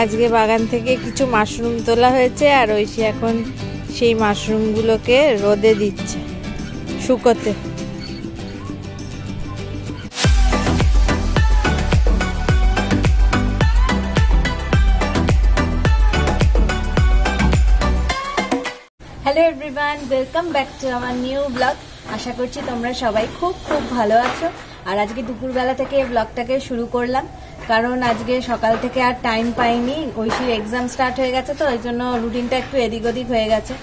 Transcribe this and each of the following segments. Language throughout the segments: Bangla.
আজকে বাগান থেকে কিছু মাশরুম তোলা হয়েছে আর ঐশী এখন সেই মাশরুমগুলোকে রোদে দিচ্ছে, শুকোতে। Hello everyone welcome back to আমার নিউ ব্লগ আশা করছি তোমরা সবাই খুব খুব ভালো আছো। আর আজকে দুপুরবেলা থেকে এই ব্লগটাকে শুরু করলাম। কারণ আজকে সকাল থেকে আর টাইম পাইনি। ঐশীর এক্সাম স্টার্ট হয়ে গেছে তো ওই জন্য রুটিনটা একটু এদিক ওদিক হয়ে গেছে।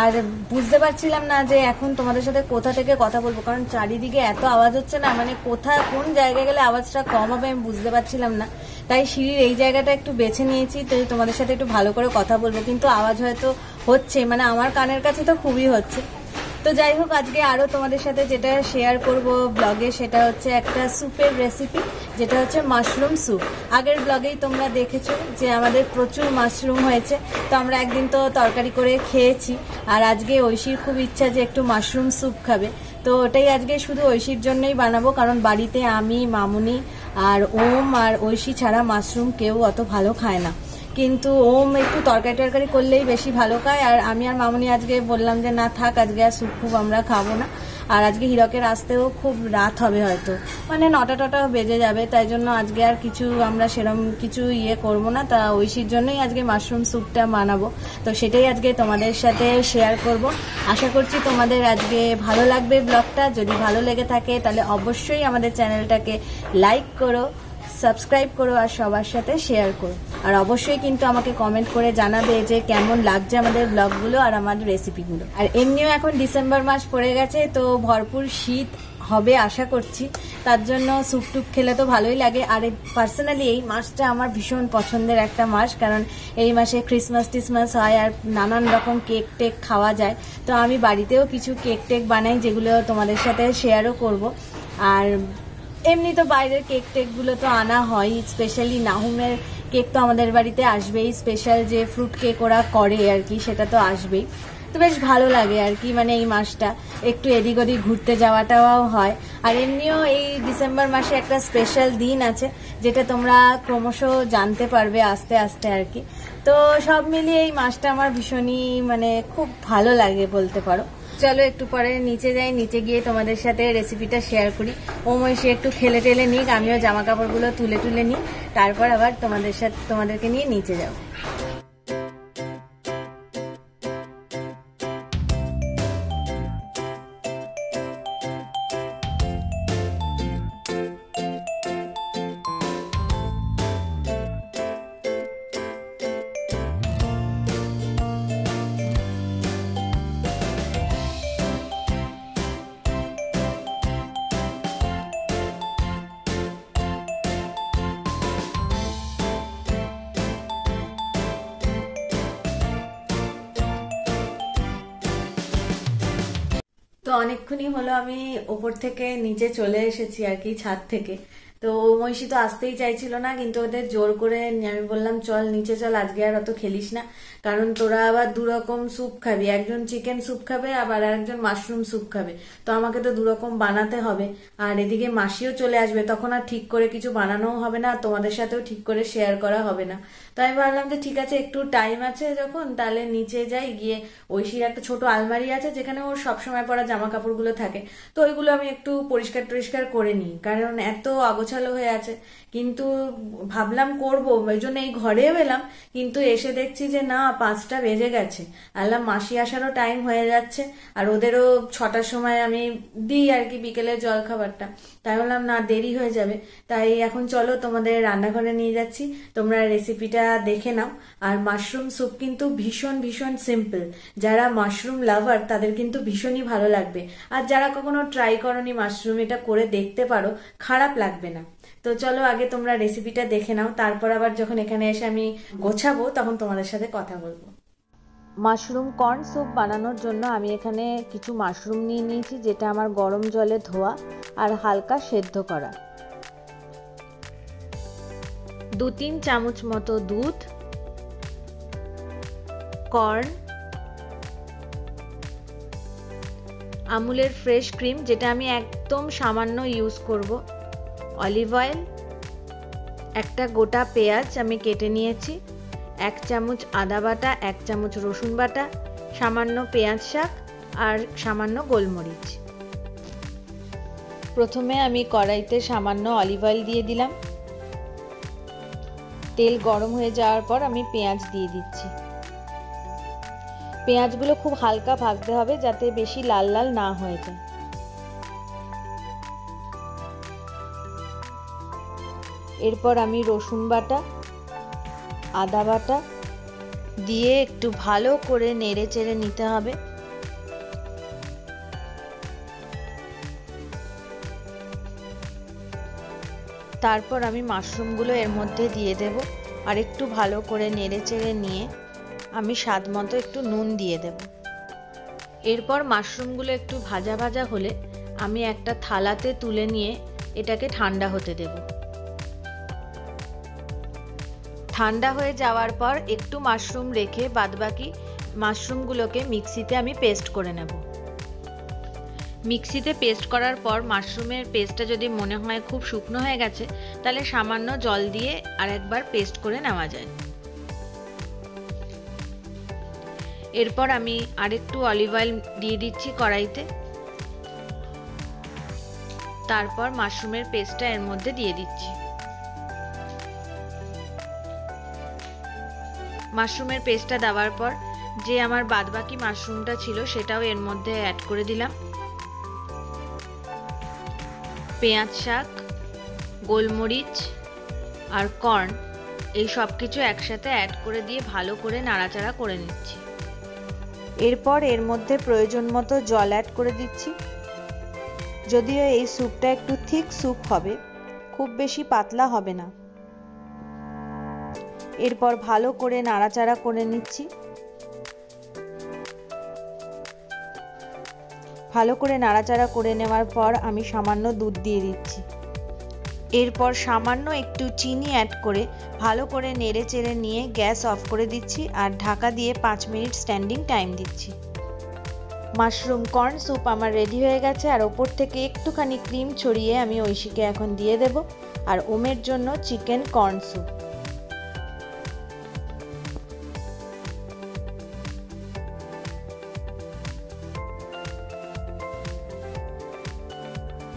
আর বুঝতে পারছিলাম না যে এখন তোমাদের সাথে কোথা থেকে কথা বলব, কারণ চারিদিকে এত আওয়াজ হচ্ছে না মানে কোথা কোন জায়গায় গেলে আওয়াজটা কম হবে আমি বুঝতে পারছিলাম না। তাই সিঁড়ির এই জায়গাটা একটু বেছে নিয়েছি, তো তোমাদের সাথে একটু ভালো করে কথা বলব। কিন্তু আওয়াজ হয়তো হচ্ছে মানে আমার কানের কাছে তো খুবই হচ্ছে। তো যাই হোক, আজকে আরও তোমাদের সাথে যেটা শেয়ার করব ব্লগে সেটা হচ্ছে একটা স্যুপের রেসিপি যেটা হচ্ছে মাশরুম স্যুপ আগের ব্লগেই তোমরা দেখেছ যে আমাদের প্রচুর মাশরুম হয়েছে, তো আমরা একদিন তো তরকারি করে খেয়েছি, আর আজকে ঐশীর খুব ইচ্ছা যে একটু মাশরুম স্যুপ খাবে। তো ওটাই আজকে শুধু ঐশীর জন্যই বানাবো, কারণ বাড়িতে আমি, মামুনি আর ওম আর ঐশী ছাড়া মাশরুম কেউ অত ভালো খায় না। কিন্তু ওম একটু তরকারি টরকারি করলেই বেশি ভালো খায়। আর আমি আর মামুনি আজকে বললাম যে, না থাক, আজকে আর স্যুপ খুব আমরা খাব না। আর আজকে হিরকের আসতেও খুব রাত হবে হয়তো। মানে নটা টটা বেজে যাবে, তাই জন্য আজকে আর কিছু আমরা সেরম কিছু ইয়ে করব না। তা ঐশীর জন্যই আজকে মাশরুম স্যুপটা বানাবো। তো সেটাই আজকে তোমাদের সাথে শেয়ার করব। আশা করছি তোমাদের আজকে ভালো লাগবে ব্লগটা যদি ভালো লেগে থাকে, তাহলে অবশ্যই আমাদের চ্যানেলটাকে লাইক করো। সাবস্ক্রাইব করো আর সবার সাথে শেয়ার করো। আর অবশ্যই কিন্তু আমাকে কমেন্ট করে জানাবে যে কেমন লাগছে আমাদের ব্লগগুলো আর আমাদের রেসিপিগুলো আর এমনিও এখন ডিসেম্বর মাস পড়ে গেছে, তো ভরপুর শীত হবে আশা করছি। তার জন্য স্যুপ টুপ খেলে তো ভালোই লাগে। আর পার্সোনালি এই মাসটা আমার ভীষণ পছন্দের একটা মাস, কারণ এই মাসে ক্রিসমাস টিসমাস হয় আর নানান রকম কেক টেক খাওয়া যায়। তো আমি বাড়িতেও কিছু কেক টেক বানাই, যেগুলো তোমাদের সাথে শেয়ারও করব। আর এমনি তো বাইরের কেক টেকগুলো তো আনা হয় স্পেশালি নাহুমের কেক তো আমাদের বাড়িতে আসবেই স্পেশাল যে ফ্রুট কেক ওরা করে আর কি, সেটা তো আসবেই। তো বেশ ভালো লাগে আর কি মানে এই মাসটা। একটু এদিক ওদিক ঘুরতে যাওয়াটাও হয়। আর এমনিও এই ডিসেম্বর মাসে একটা স্পেশাল দিন আছে, যেটা তোমরা ক্রমশ জানতে পারবে আস্তে আস্তে আর কি। তো সব মিলিয়ে এই মাসটা আমার ভীষণই মানে খুব ভালো লাগে বলতে পারো। চলো একটু পরে নিচে যাই, নিচে গিয়ে তোমাদের সাথে রেসিপিটা শেয়ার করি। ওময় সে একটু খেলে টেলে নিক, আমিও জামা কাপড়গুলো তুলে তুলে নিই। তারপর আবার তোমাদের সাথে, তোমাদেরকে নিয়ে নিচে যাব। অনেকক্ষণই হলো আমি ওপর থেকে নিচে চলে এসেছি আর কি ছাদ থেকে। তো মহিষী তো আসতেই চাইছিল না, কিন্তু ওদের জোর করে আমি বললাম, চল, নিচে চল, আজকে আর অত খেলিস না। কারণ তোরা আবার দু রকম স্যুপ খাবি, একজন চিকেন স্যুপ খাবে, আবার একজন মাশরুম স্যুপ খাবে। তো আমাকে তো দু রকম বানাতে হবে। আর এদিকে মাসিও চলে আসবে, তখন আর ঠিক করে কিছু বানানোও হবে না তোমাদের সাথেও ঠিক করে শেয়ার করা হবে না। তো আমি ভাবলাম যে, ঠিক আছে, একটু টাইম আছে যখন, তাহলে নিচে যাই, গিয়ে ঐশীর একটা ছোট আলমারি আছে, যেখানে ওর সবসময় পরা জামা কাপড়গুলো থাকে। তো ওইগুলো আমি একটু পরিষ্কার টরিষ্কার করে নিই, কারণ এত আগোছালো হয়ে আছে। কিন্তু ভাবলাম করব, ওই জন্য এই ঘরেও এলাম, কিন্তু এসে দেখছি যে না, পাঁচটা বেজে গেছে। আল্লাহ, মাসি আসারও টাইম হয়ে যাচ্ছে, আর ওদেরও ছটার সময় আমি দিই আর কি বিকেলের জল খাবারটা তাই বললাম না, দেরি হয়ে যাবে। তাই এখন চলো, তোমাদের রান্নাঘরে নিয়ে যাচ্ছি। তোমরা রেসিপিটা দেখে নাও। আর মাশরুম স্যুপ কিন্তু ভীষণ ভীষণ সিম্পল যারা মাশরুম লাভার তাদের কিন্তু ভীষণই ভালো লাগবে। আর যারা কখনো ট্রাই করনি মাশরুম এটা করে দেখতে পারো, খারাপ লাগবে না। তো চলো আগে তোমরা রেসিপিটা দেখে নাও, তারপর আবার যখন এখানে এসে আমি গোছাবো, তখন তোমাদের সাথে কথা বলব। মাশরুম কর্ন স্যুপ বানানোর জন্য আমি এখানে কিছু মাশরুম নিয়ে নিয়েছি, যেটা আমার গরম জলে ধোয়া আর হালকা সেদ্ধ করা। দু তিন চামচ মতো দুধ কর্ন আমুলের ফ্রেশ ক্রিম যেটা আমি একদম সামান্য ইউজ করব। অলিভ অয়েল, একটা গোটা পেঁয়াজ আমি কেটে নিয়েছি, এক চামচ আদা বাটা, এক চামচ রসুন বাটা, সামান্য পেঁয়াজ শাক আর সামান্য গোলমরিচ। প্রথমে আমি কড়াইতে সামান্য অলিভ অয়েল দিয়ে দিলাম। তেল গরম হয়ে যাওয়ার পর আমি পেঁয়াজ দিয়ে দিচ্ছি। পেঁয়াজগুলো খুব হালকা ভাজতে হবে যাতে বেশি লাল লাল না হয়ে যায়। এরপর আমি রসুন বাটা, আদা বাটা দিয়ে একটু ভালো করে নেড়ে চেড়ে নিতে হবে। তারপর আমি মাশরুমগুলো এর মধ্যে দিয়ে দেব আর একটু ভালো করে নেড়ে চেড়ে নিয়ে আমি স্বাদ মতো একটু নুন দিয়ে দেব। এরপর মাশরুমগুলো একটু ভাজা ভাজা হলে আমি একটা থালাতে তুলে নিয়ে এটাকে ঠান্ডা হতে দেব। ঠান্ডা হয়ে যাওয়ার পর একটু মাশরুম রেখে বাদবাকি মাশরুমগুলোকে মিক্সিতে আমি পেস্ট করে নেব। মিক্সিতে পেস্ট করার পর মাশরুমের পেস্টটা যদি মনে হয় খুব শুকনো হয়ে গেছে, তাহলে সামান্য জল দিয়ে আর একবার পেস্ট করে নেওয়া যায়। এরপর আমি আরেকটু অলিভ অয়েল দিয়ে দিচ্ছি কড়াইতে। তারপর মাশরুমের পেস্টটা এর মধ্যে দিয়ে দিচ্ছি। মাশরুমের পেস্টটা দেওয়ার পর যে আমার বাদবাকি মাশরুমটা ছিল সেটাও এর মধ্যে অ্যাড করে দিলাম। পেঁয়াজ শাক, গোলমরিচ আর কর্ন এই সব কিছু একসাথে অ্যাড করে দিয়ে ভালো করে নাড়াচাড়া করে নিচ্ছি। এরপর এর মধ্যে প্রয়োজন মতো জল অ্যাড করে দিচ্ছি। যদিও এই স্যুপটা একটু থিক স্যুপ হবে, খুব বেশি পাতলা হবে না। এরপর ভালো করে নাড়াচাড়া করে নিচ্ছি। ভালো করে নাড়াচাড়া করে নেওয়ার পর আমি সামান্য দুধ দিয়ে দিচ্ছি। এরপর সামান্য একটু চিনি অ্যাড করে ভালো করে নেড়ে চেড়ে নিয়ে গ্যাস অফ করে দিচ্ছি আর ঢাকা দিয়ে পাঁচ মিনিট স্ট্যান্ডিং টাইম দিচ্ছি। মাশরুম কর্ন স্যুপ আমার রেডি হয়ে গেছে আর ওপর থেকে একটুখানি ক্রিম ছড়িয়ে আমি ঐশীকে এখন দিয়ে দেব। আর ওমের জন্য চিকেন কর্ন স্যুপ।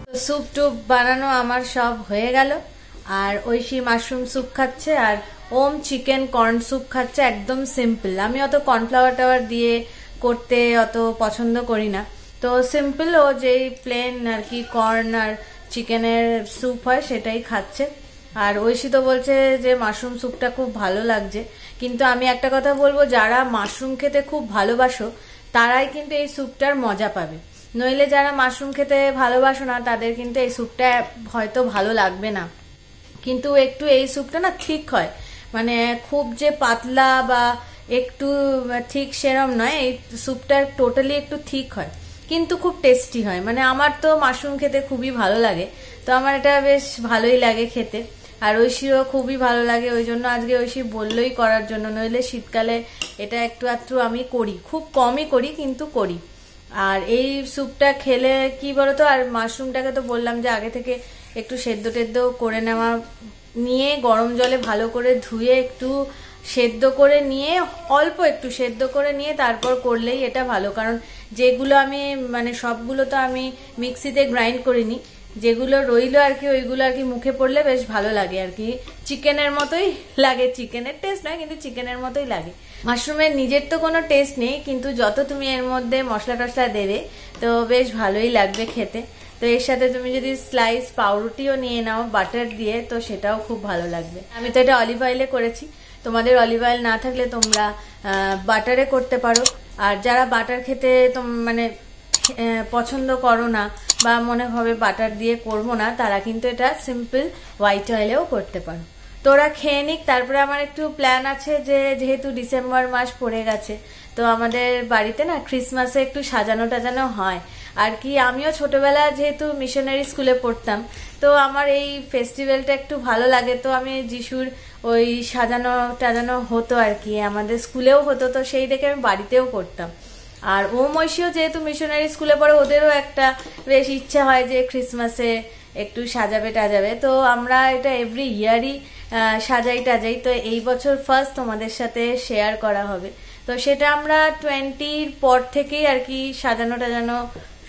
স্যুপ টুপ বানানো আমার সব হয়ে গেল। আর ঐশী মাশরুম স্যুপ খাচ্ছে, আর ওম চিকেন কর্ন স্যুপ খাচ্ছে, একদম সিম্পল আমি অত কর্নফ্লাওয়ার টাওয়ার দিয়ে করতে অত পছন্দ করি না। তো সিম্পল ও যেই প্লেন আর কি কর্ন আর চিকেনের স্যুপ হয় সেটাই খাচ্ছে। আর ঐশী তো বলছে যে মাশরুম স্যুপটা খুব ভালো লাগছে। কিন্তু আমি একটা কথা বলব, যারা মাশরুম খেতে খুব ভালোবাসো, তারাই কিন্তু এই স্যুপটার মজা পাবে। নইলে যারা মাশরুম খেতে ভালোবাসো না, তাদের কিন্তু এই স্যুপটা হয়তো ভালো লাগবে না। কিন্তু একটু এই স্যুপটা না ঠিক হয়। মানে খুব যে পাতলা বা একটু ঠিক সেরম নয়, এই স্যুপটা টোটালি একটু ঠিক হয়। কিন্তু খুব টেস্টি হয়। মানে আমার তো মাশরুম খেতে খুবই ভালো লাগে। তো আমার এটা বেশ ভালোই লাগে খেতে। আর ঐশীরও খুবই ভালো লাগে। ওই জন্য আজকে ঐশী বললোই করার জন্য। নইলে শীতকালে এটা একটু আধটু আমি করি। খুব কমই করি, কিন্তু করি। আর এই স্যুপটা খেলে কি বলতো? আর মাশরুমটাকে তো বললাম যে আগে থেকে একটু সেদ্ধ টেদ্ধ করে নেওয়া, নিয়ে গরম জলে ভালো করে ধুয়ে একটু সেদ্ধ করে নিয়ে, অল্প একটু সেদ্ধ করে নিয়ে তারপর করলেই এটা ভালো। কারণ যেগুলো আমি মানে সবগুলো তো আমি মিক্সিতে গ্রাইন্ড করিনি। যেগুলো রইল আর কি, ওইগুলো আর কি মুখে পড়লে বেশ ভালো লাগে আর কি। চিকেনের মতোই লাগে। চিকেনের টেস্ট নয়, কিন্তু চিকেনের মতোই লাগে। মাশরুমের নিজের তো কোনো টেস্ট নেই, কিন্তু যত তুমি এর মধ্যে মশলা টশলা দেবে, তো বেশ ভালোই লাগবে খেতে। তো এর সাথে তুমি যদি স্লাইস পাউরুটিও নিয়ে নাও বাটার দিয়ে, তো সেটাও খুব ভালো লাগবে। আমি তো এটা অলিভ অয়েলে করেছি। তোমাদের অলিভ অয়েল না থাকলে তোমরা বাটারে করতে পারো। আর যারা বাটার খেতে মানে পছন্দ করো না, বা মনে হবে বাটার দিয়ে করব না, তারা কিন্তু এটা সিম্পল হোয়াইট অয়েলেও করতে পারো। তোরা খেয়ে নিক, তারপরে আমার একটু প্ল্যান আছে যে যেহেতু ডিসেম্বর মাস পড়ে গেছে, তো আমাদের বাড়িতে না ক্রিসমাসে একটু সাজানো টাজানো হয়। আর কি, আমিও ছোটবেলা যেহেতু মিশনারি স্কুলে পড়তাম, তো আমার এই ফেস্টিভ্যালটা একটু ভালো লাগে। তো আমি যিশুর ওই সাজানো টাজানো হতো আর কি, আমাদের স্কুলেও হতো, তো সেই দেখে আমি বাড়িতেও করতাম আর ওম ঐশীও যেহেতু মিশনারি স্কুলে পড়ে, ওদেরও একটা বেশ ইচ্ছা হয় যে ক্রিসমাসে একটু সাজাবে টাজাবে তো আমরা এটা এভরি ইয়ারই সাজাই টাজাই। তো এই বছর ফার্স্ট তোমাদের সাথে শেয়ার করা হবে। তো সেটা আমরা টোয়েন্টির পর থেকেই আর কি সাজানো টাজানো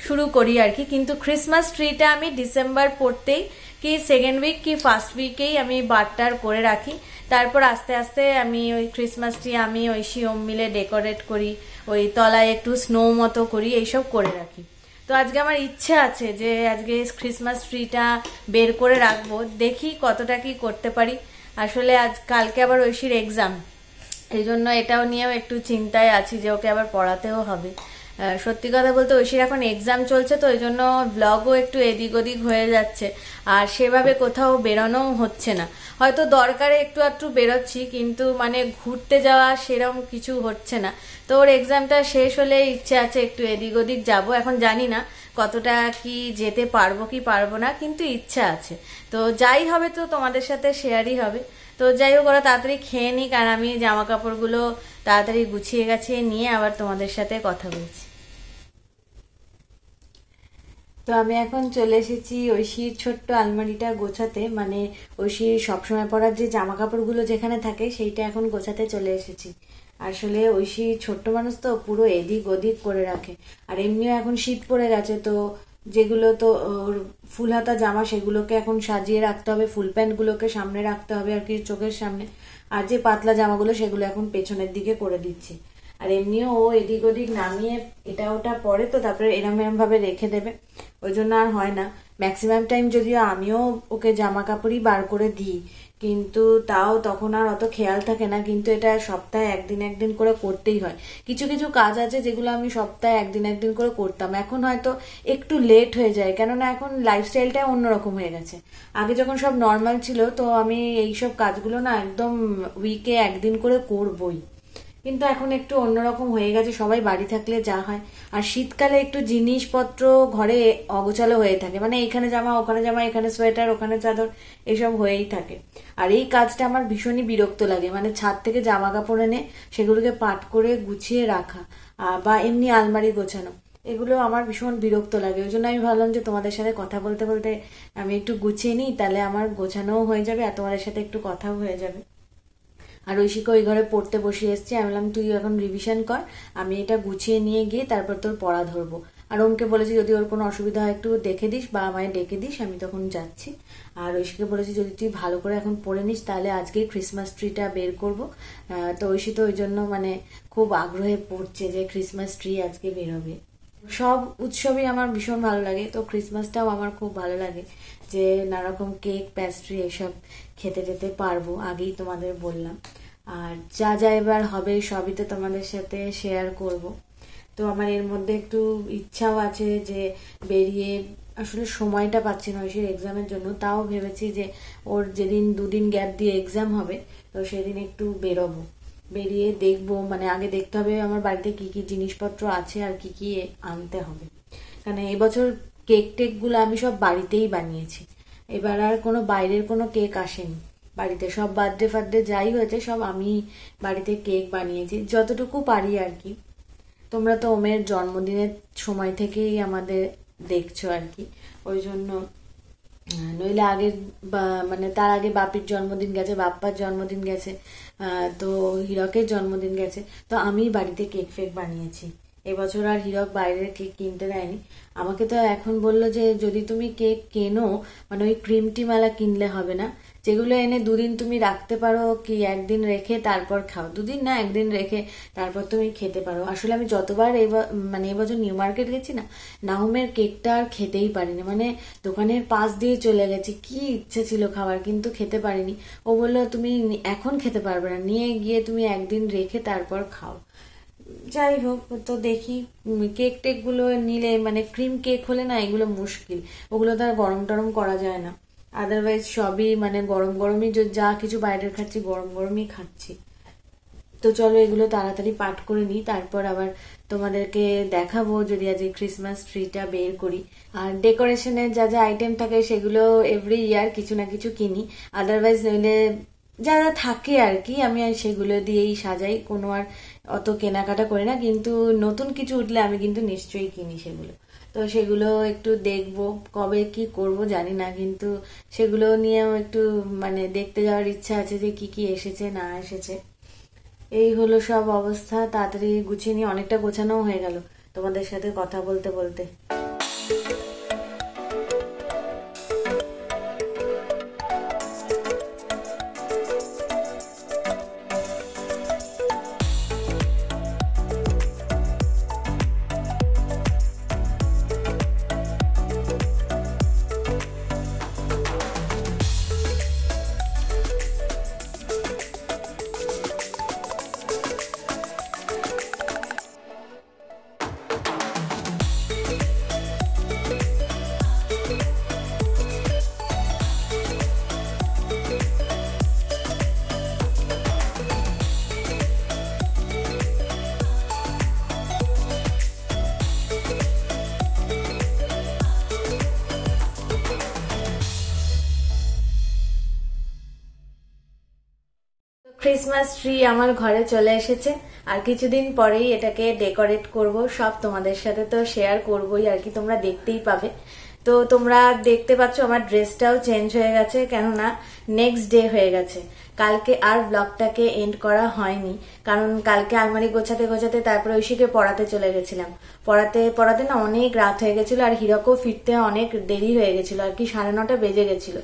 শুরু করি আর কি। কিন্তু ক্রিসমাস ট্রিটা আমি ডিসেম্বর পড়তেই কি সেকেন্ড উইক কি ফার্স্ট উইকেই আমি বারটার করে রাখি। তারপর আস্তে আস্তে আমি ওই ক্রিসমাস ট্রি আমি ওই শিওম মিলে ডেকোরেট করি, ওই তলায় একটু স্নো মতো করি, এইসব করে রাখি। তো আজকে আমার ইচ্ছে আছে যে আজকে ক্রিসমাস ট্রিটা বের করে রাখব, দেখি কতটা কি করতে পারি। আসলে আজ, কালকে আবার ঐশীর এক্সাম এই জন্য এটাও নিয়েও একটু চিন্তায় আছি যে ওকে আবার পড়াতেও হবে। সত্যি কথা বলতে ঐশীর এখন এক্সাম চলছে তো ওই জন্য ব্লগও একটু এদিক ওদিক হয়ে যাচ্ছে। আর সেভাবে কোথাও বেরোনোও হচ্ছে না। হয়তো দরকারে একটু একটু বেরোচ্ছি, কিন্তু মানে ঘুরতে যাওয়া সেরম কিছু হচ্ছে না। তো ওর এক্সামটা শেষ হলে ইচ্ছে আছে একটু এদিক ওদিক যাব, এখন জানি না কতটা কি যেতে পারব কি পারব না, কিন্তু ইচ্ছা আছে। তো যাই হবে তো, তোমাদের সাথে শেয়ারই হবে। তো যাই হোক, ওরা তাড়াতাড়ি খেয়ে নিক আর আমি জামা কাপড়গুলো তাড়াতাড়ি গুছিয়ে গাছিয়ে নিয়ে আবার তোমাদের সাথে কথা বলছি। তো আমি এখন চলে এসেছি ঐশীর ছোট্ট আলমারিটা গোছাতে। মানে ঐশীর সবসময় পরার যে জামা কাপড়গুলো যেখানে থাকে, সেইটা এখন গোছাতে চলে এসেছি। আসলে ঐশী ছোট্ট মানুষ তো, পুরো এদিক ওদিক করে রাখে। আর এমনিও এখন শীত পড়ে গেছে, তো যেগুলো তো, ওর ফুল হাতা জামা সেগুলোকে এখন সাজিয়ে রাখতে হবে, ফুল প্যান্টগুলোকে সামনে রাখতে হবে আর কি চোখের সামনে। আর যে পাতলা জামাগুলো সেগুলো এখন পেছনের দিকে করে দিচ্ছি। আর এমনিও ও এদিক ওদিক নামিয়ে এটা ওটা পরে তো তারপরে এরম এরম ভাবে রেখে দেবে। ওই জন্য আর হয় না। ম্যাক্সিমাম টাইম যদিও আমিও ওকে জামা কাপড়ই বার করে দিই। কিন্তু তাও তখন আর অত খেয়াল থাকে না, কিন্তু এটা সপ্তাহে একদিন একদিন করে করতেই হয়। কিছু কিছু কাজ আছে যেগুলো আমি সপ্তাহে একদিন একদিন করে করতাম। এখন হয়তো একটু লেট হয়ে যায়, কেননা এখন লাইফস্টাইলটাই অন্যরকম হয়ে গেছে। আগে যখন সব নর্মাল ছিল, তো আমি এইসব কাজগুলো না একদম উইকে একদিন করে করবই। কিন্তু এখন একটু অন্যরকম হয়ে গেছে, সবাই বাড়ি থাকলে যা হয়। আর শীতকালে একটু জিনিসপত্র ঘরে অগোছালো হয়ে থাকে। মানে এখানে জামা, ওখানে জামা, এখানে সোয়েটার, ওখানে চাদর, এসব হয়েই থাকে। আর এই কাজটা আমার ভীষণই বিরক্ত লাগে। মানে ছাদ থেকে জামা কাপড় এনে সেগুলোকে পাট করে গুছিয়ে রাখা বা এমনি আলমারি গোছানো, এগুলো আমার ভীষণ বিরক্ত লাগে। ওই জন্য আমি ভাবলাম যে তোমাদের সাথে কথা বলতে বলতে আমি একটু গুছিয়ে নিই, তাহলে আমার গোছানোও হয়ে যাবে আর তোমাদের সাথে একটু কথাও হয়ে যাবে। আর ঐশীকে ওই ঘরে পড়তে বসে এসছি। আমি বললাম, তুই এখন রিভিশন কর, আমি এটা গুছিয়ে নিয়ে গিয়ে তারপর তোর পড়া ধরবো। আর ওমকে বলেছি, যদি ওর কোনো অসুবিধা হয় একটু দেখে দিস, বা আমায় ডেকে দিস, আমি তখন যাচ্ছি। আর ঐশীকে বলেছি, যদি তুই ভালো করে এখন পড়ে নিস, তাহলে আজকেই ক্রিসমাস ট্রিটা বের করব। তো ঐশী তো ওই জন্য মানে খুব আগ্রহে পড়ছে যে ক্রিসমাস ট্রি আজকে বেরোবে। সব উৎসবই আমার ভীষণ ভালো লাগে, তো ক্রিসমাসটাও আমার খুব ভালো লাগে। যে নানারকম কেক প্যাস্ট্রি এসব খেতে যেতে পারব, আগেই তোমাদের বললাম। আর যা যা এবার হবে সবই তো তোমাদের সাথে শেয়ার করব। তো আমার এর মধ্যে একটু ইচ্ছাও আছে যে বেরিয়ে, আসলে সময়টা পাচ্ছি না ঐশীর এক্সামের জন্য, তাও ভেবেছি যে ওর যেদিন দুদিন গ্যাপ দিয়ে এক্সাম হবে, তো সেদিন একটু বেরোবো। বেরিয়ে দেখব মানে আগে দেখতে হবে আমার বাড়িতে কি কি জিনিসপত্র আছে আর কি কি আনতে হবে। কারণ এবছর কেক টেকগুলো আমি সব বাড়িতেই বানিয়েছি। এবার আর কোনো বাইরের কোনো কেক আসেনি। বাড়িতে সব বার্থডে ফার্থডে যাই হয়েছে, সব আমি বাড়িতে কেক বানিয়েছি। যতটুকু পারি আর কি। তোমরা তো ওমের জন্মদিনের সময় থেকেই আমাদের দেখছ আর কি। ওই জন্য নইলে আগের মানে তার আগে বাপির জন্মদিন গেছে, বাপ্পার জন্মদিন গেছে তো হীরকের জন্মদিন গেছে, তো আমি বাড়িতে কেক ফেক বানিয়েছি। এবছর আর হীরক বাইরের কেক কিনতে দেয়নি। আমাকে তো এখন বলল যে, যদি তুমি কেক কেনো মানে ওই ক্রিমটি মালা কিনলে হবে না। যেগুলো এনে দুদিন তুমি রাখতে পারো কি একদিন রেখে তারপর খাও। দুদিন না, একদিন রেখে তারপর তুমি খেতে পারো। আসলে আমি যতবার এই মানে এবছর নিউ মার্কেট গেছি না, নাহমের কেকটা আর খেতেই পারিনি। মানে দোকানের পাশ দিয়ে চলে গেছি। কি ইচ্ছে ছিল খাবার, কিন্তু খেতে পারিনি। ও বলল, তুমি এখন খেতে পারবে না। নিয়ে গিয়ে তুমি একদিন রেখে তারপর খাও। যাই হোক, তো দেখি কেক টেকগুলো নিলে মানে ক্রিম কেক হলে না এগুলো মুশকিল। ওগুলো তো আর গরম টরম করা যায় না। আদারওয়াইজ সবই মানে গরম গরমই যা কিছু বাইরের খাচ্ছি, গরম গরমই খাচ্ছি। তো চলো এগুলো তাড়াতাড়ি পাঠ করে নিই, তারপর আবার তোমাদেরকে দেখাবো যদি আজ এই ক্রিসমাস ট্রিটা বের করি। আর ডেকোরেশনের যা যা আইটেম থাকে সেগুলো এভরি ইয়ার কিছু না কিছু কিনি। আদারওয়াইজ নইলে যা যা থাকে আর কি, আমি আর সেগুলো দিয়েই সাজাই। কোনো আর অত কেনাকাটা করি না, কিন্তু নতুন কিছু উঠলে আমি কিন্তু নিশ্চয়ই কিনি সেগুলো। তো সেগুলো একটু দেখব, কবে কি করব জানি না, কিন্তু সেগুলো নিয়েও একটু মানে দেখতে যাওয়ার ইচ্ছা আছে যে কি কি এসেছে, না এসেছে। এই হলো সব অবস্থা, তাড়াতাড়ি গুছিয়ে নিয়ে অনেকটা গোছানোও হয়ে গেল। তোমাদের সাথে কথা বলতে বলতে। ক্রিসমাস ট্রি আমার ঘরে চলে এসেছে। আর কিছুদিন পরেই এটাকে ডেকোরেট করব। সব তোমাদের সাথে তো শেয়ার করবই, আর কি তোমরা দেখতেই পাবে। তো তোমরা দেখতে পাচ্ছ আমার ড্রেসটাও চেঞ্জ হয়ে গেছে, কেননা নেক্সট ডে হয়ে গেছে। কালকে আর ব্লগটাকে এন্ড করা হয়নি, কারণ কালকে আলমারি গোছাতে গোছাতে তারপরে ঐশীকে পড়াতে চলে গেছিলাম। পড়াতে পড়াতে না অনেক রাত হয়ে গেছিল, আর হিরকও ফিরতে অনেক দেরি হয়ে গেছিল, আর কি সাড়ে নটা বেজে গেছিল।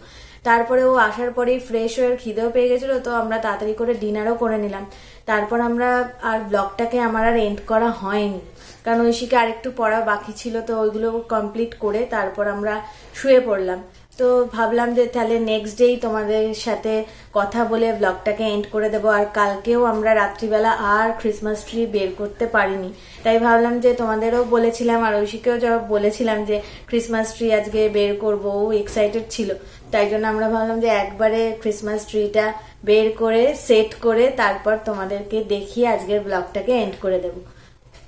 তারপরে ও আসার পরেই ফ্রেশ হয়ে খিদেও পেয়ে গেছিল, তো আমরা তাড়াতাড়ি করে ডিনারও করে নিলাম। তারপর আমরা আর ব্লগটাকে আমার আর এন্ড করা হয়নি। কারণ ঐশীকে আরেকটু পড়া বাকি ছিল, তো ওইগুলো কমপ্লিট করে তারপর আমরা শুয়ে পড়লাম। তো ভাবলাম যে তাহলে নেক্সট ডেই তোমাদের সাথে কথা বলে ব্লগটাকে এন্ড করে দেবো। আর কালকেও আমরা রাত্রিবেলা আর ক্রিসমাস ট্রি বের করতে পারিনি। তাই ভাবলাম যে তোমাদেরও বলেছিলাম, আর ঐশীকেও যা বলেছিলাম যে ক্রিসমাস ট্রি আজকে বের করব, ও এক্সাইটেড ছিল। তাই জন্য আমরা ভাবলাম যে একবারে ক্রিসমাস ট্রিটা বের করে সেট করে তারপর তোমাদেরকে দেখিয়ে আজকের ব্লগটাকে এন্ড করে দেবো।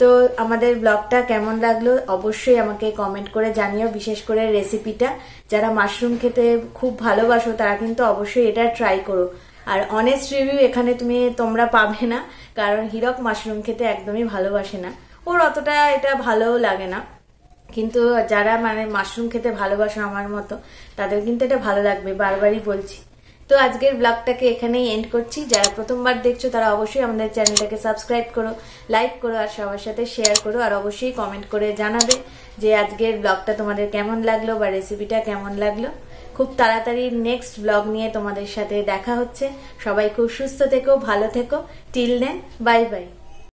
তো আমাদের ব্লগটা কেমন লাগল অবশ্যই আমাকে কমেন্ট করে জানিও, বিশেষ করে রেসিপিটা যারা মাশরুম খেতে খুব ভালোবাসো, তারা কিন্তু অবশ্যই এটা ট্রাই করো। আর অনেস্ট রিভিউ এখানে তুমি, তোমরা পাবে না, কারণ হিরক মাশরুম খেতে একদমই ভালোবাসে না। ওর অতটা এটা ভালোও লাগে না। কিন্তু যারা মানে মাশরুম খেতে ভালোবাসো আমার মতো, তাদের কিন্তু এটা ভালো লাগবে, বারবারই বলছি। তো আজকের ব্লগটাকে এখানেই এন্ড করছি। যারা প্রথমবার দেখছ, তারা অবশ্যই আমাদের চ্যানেলটাকে সাবস্ক্রাইব করো লাইক করো, আর সবার সাথে শেয়ার করো, আর অবশ্যই কমেন্ট করে জানাবে যে আজকের ব্লগটা তোমাদের কেমন লাগল বা রেসিপিটা কেমন লাগল। খুব তাড়াতাড়ি নেক্সট ব্লগ নিয়ে তোমাদের সাথে দেখা হচ্ছে। সবাই খুব সুস্থ থেকো, ভালো থেকো। Till then bye bye